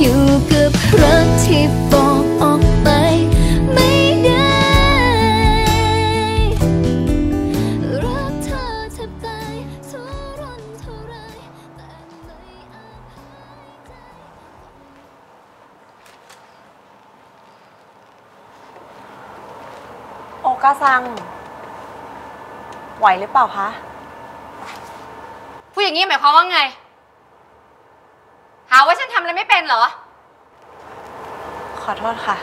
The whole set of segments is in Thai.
อยู่กับรักที่บอกออกไปไม่ได้ รักเธอแทบตายทุรนทุรายแต่ไม่อาจหายใจ โอกาซัง ไหวหรือเปล่าคะ พูดอย่างนี้หมายความว่าไง หาว่าฉันทำอะไรไม่เป็นเหรอ ขอโทษค่ะ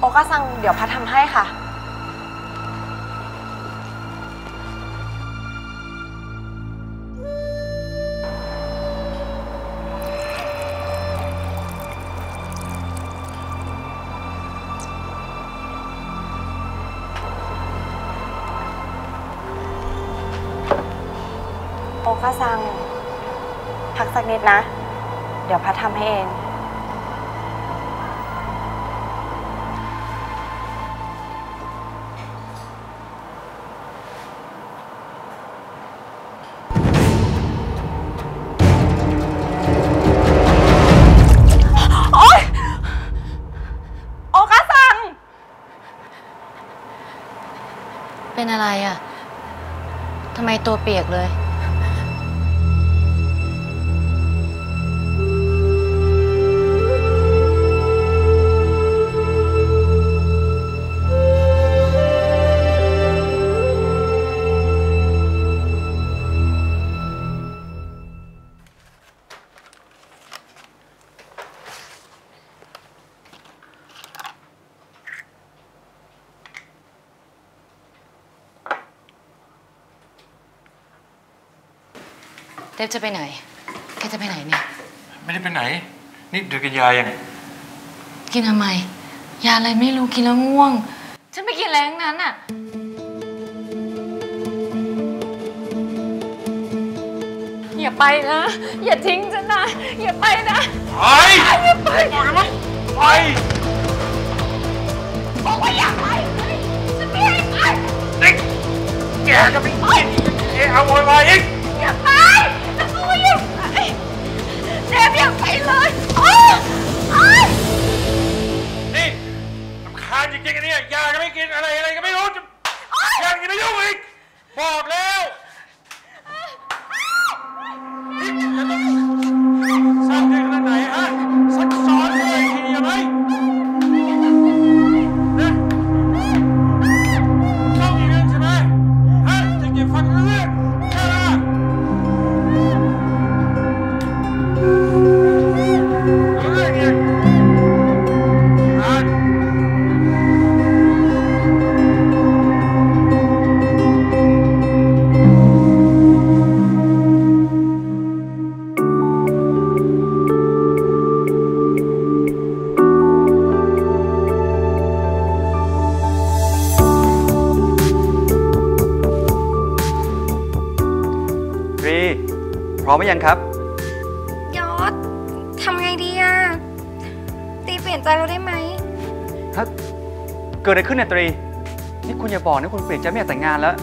โอกาซังเดี๋ยวพัดทำให้ค่ะ โอกาซัง พักสักนิดนะ เดี๋ยวพัดทำให้เอง โอ๊ย โอกาซัง เป็นอะไรอะ่ะทำไมตัวเปียกเลย เทปจะไปไหน แกจะไปไหนเนี่ย ไม่ได้ไปไหน นี่เดือกินยายังกินทำไม ยาอะไรไม่รู้กินแล้วง่วง ฉันไม่กินอะไรทั้งนั้นอะ อย่าไปนะ อย่าทิ้งฉันนะ อย่าไปนะไปไปไปบอกว่าอย่าไปฉันไม่ให้ไปนี่แกจะไปกินเอะเอาโวยวายอีก บอกแล้ว พร้อมหรือยังครับ ยอดทำไงดีอะตีเปลี่ยนใจเราได้ไหมฮะเกิดอะไรขึ้นเนี่ยตรี นี่คุณอย่าบอกนะคุณเปลี่ยนใจไม่อยากแต่งงานแล้ว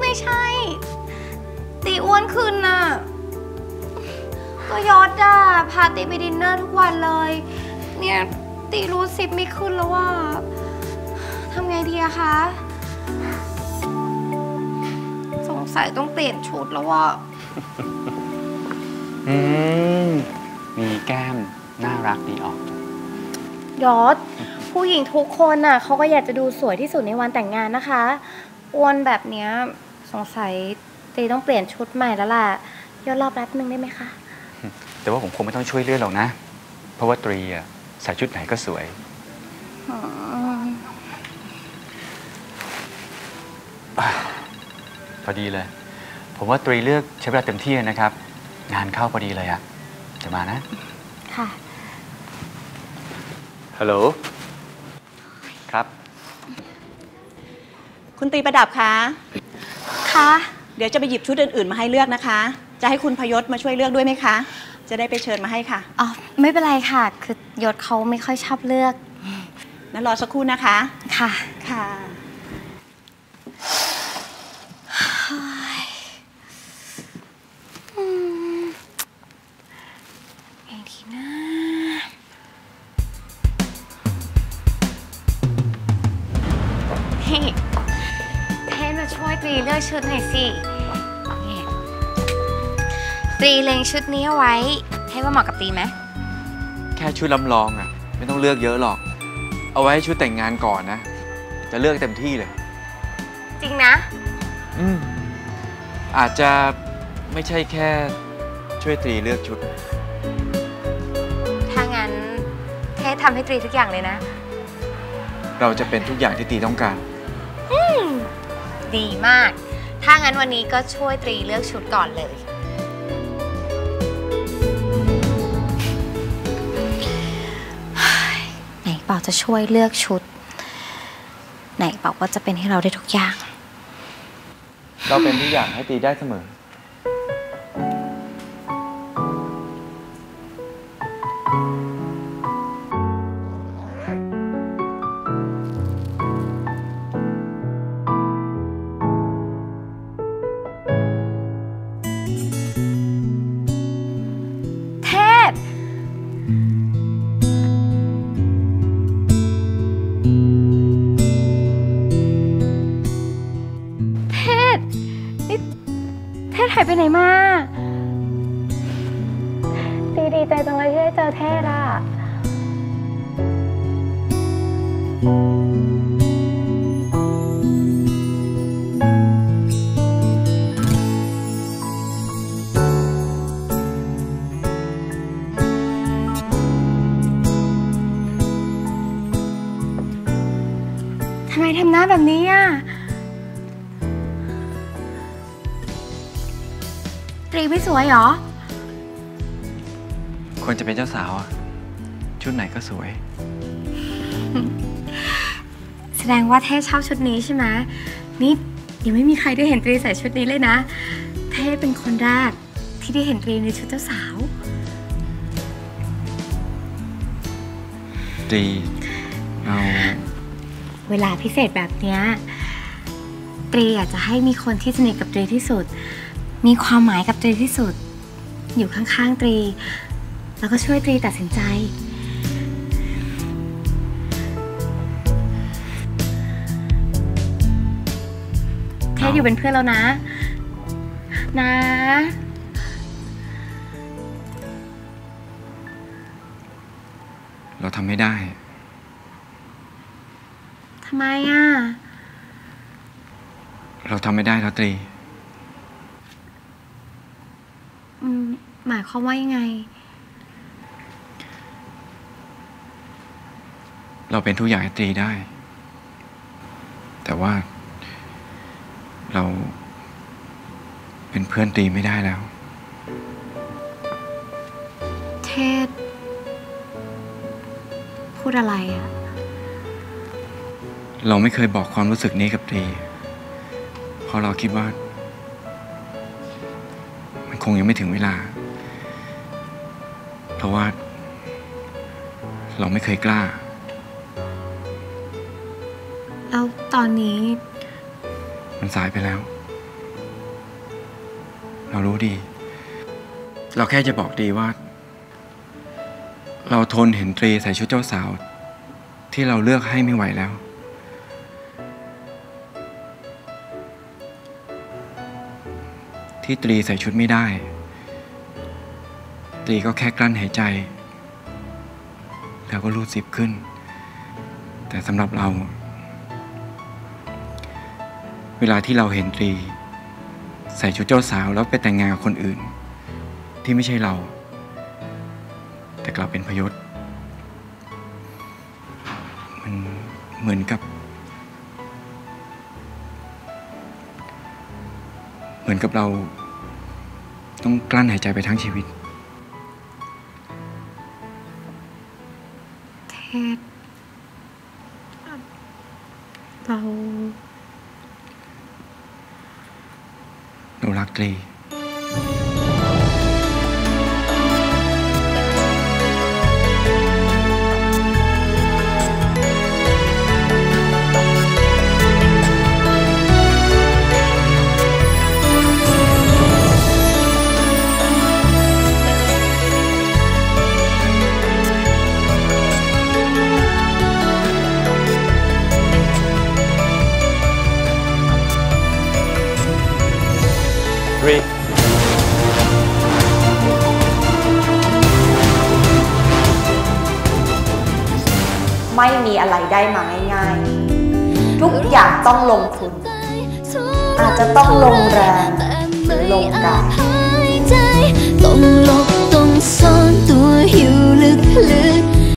ไม่ใช่ ตีอ้วนขึ้นน่ะ ก็ยอดอะพาตีไปดินเนอร์ทุกวันเลย เนี่ยตีรู้สิบไม่ขึ้นแล้วว่าทำไงดีอะคะ สงสัยต้องเปลี่ยนชุดแล้วว่า อืมมีแก้มน่ารักดีออกยอดผู้หญิงทุกคนน่ะเขาก็อยากจะดูสวยที่สุดในวันแต่งงานนะคะอ้วนแบบเนี้ยสงสัยตีต้องเปลี่ยนชุดใหม่แล้วล่ะยอดรอบแป๊บนึงได้ไหมคะ แต่ว่าผมคงไม่ต้องช่วยเลือกหรอกนะ เพราะว่าตรีอะใส่ชุดไหนก็สวยอืมพอดีเลย ผมว่าตรีเลือกใช้เวลาเต็มที่นะครับ งานเข้าพอดีเลยอะจะมานะ ค่ะ ฮัลโหล ครับ คุณตีประดับคะ ค่ะ เดี๋ยวจะไปหยิบชุดอื่นๆมาให้เลือกนะคะ จะให้คุณพยศมาช่วยเลือกด้วยไหมคะ จะได้ไปเชิญมาให้ค่ะ อ๋อ ไม่เป็นไรค่ะ คือยศเขาไม่ค่อยชอบเลือก นั้นรอสักครู่นะคะ ค่ะ ค่ะ ช่วยตรีเลือกชุดหน่อยสินี่ตรีเลงชุดนี้เอาไว้เทนว่าเหมาะกับตรีไหมแค่ชุดลำลองอะ ไม่ต้องเลือกเยอะหรอก เอาไว้ให้ชุดแต่งงานก่อนนะ จะเลือกเต็มที่เลย จริงนะ อืมอาจจะไม่ใช่แค่ช่วยตรีเลือกชุด ถ้างั้นเทสทำให้ตรีทุกอย่างเลยนะ เราจะเป็นทุกอย่างที่ตรีต้องการ ดีมาก ถ้างั้นวันนี้ก็ช่วยตรีเลือกชุดก่อนเลย ไหนบอกจะช่วยเลือกชุด ไหนบอกว่าจะเป็นให้เราได้ทุกอย่าง เราเป็นทุกอย่างให้ตรีได้เสมอ ทำไมทำหน้าแบบนี้อะตรีไม่สวยเหรอคนจะเป็นเจ้าสาวอะชุดไหนก็สวย แสดงว่าเทศชอบชุดนี้ใช่ไหมนี่ยังไม่มีใครได้เห็นตรีใส่ชุดนี้เลยนะ เทศเป็นคนแรกที่ได้เห็นตรีในชุดเจ้าสาว ตรีเรา เวลาพิเศษแบบเนี้ยตรีอยากจะให้มีคนที่สนิทกับตรีที่สุด มีความหมายกับตรีที่สุด อยู่ข้างๆตรี แล้วก็ช่วยตรีตัดสินใจ เทศอยู่เป็นเพื่อนแล้วนะ นะ เราทำไม่ได้ ทำไมอะ เราทำไม่ได้แล้วตรี อืม หมายความว่ายังไง เราเป็นทุกอย่างให้ตรีได้ แต่ว่า เราเป็นเพื่อนตรีไม่ได้แล้ว เทศ พูดอะไรอะ เราไม่เคยบอกความรู้สึกนี้กับตรีเพราะเราคิดว่า มันคงยังไม่ถึงเวลา เพราะว่า เราไม่เคยกล้า แล้วตอนนี้ มันสายไปแล้ว เรารู้ดี เราแค่จะบอกดีว่า เราทนเห็นตรีใส่ชุดเจ้าสาว ที่เราเลือกให้ไม่ไหวแล้ว ที่ตรีใส่ชุดไม่ได้ ตรีก็แค่กลั้นหายใจ แล้วก็รูดซิปขึ้น แต่สำหรับเรา เวลาที่เราเห็นตรี ใส่ชุดเจ้าสาวแล้วไปแต่งงานกับคนอื่น ที่ไม่ใช่เรา แต่กลับเป็นพยศมันเหมือนกับเหมือนกับเรา ต้องกลั้นหายใจไปทั้งชีวิต เทศเรา หนูรักตรี ไม่มีอะไรได้มาง่ายๆ ทุกอย่างต้องลงทุน อาจจะต้องลงแรงหรือลงกายต้องหลบต้องซ่อนตัวหิวลึก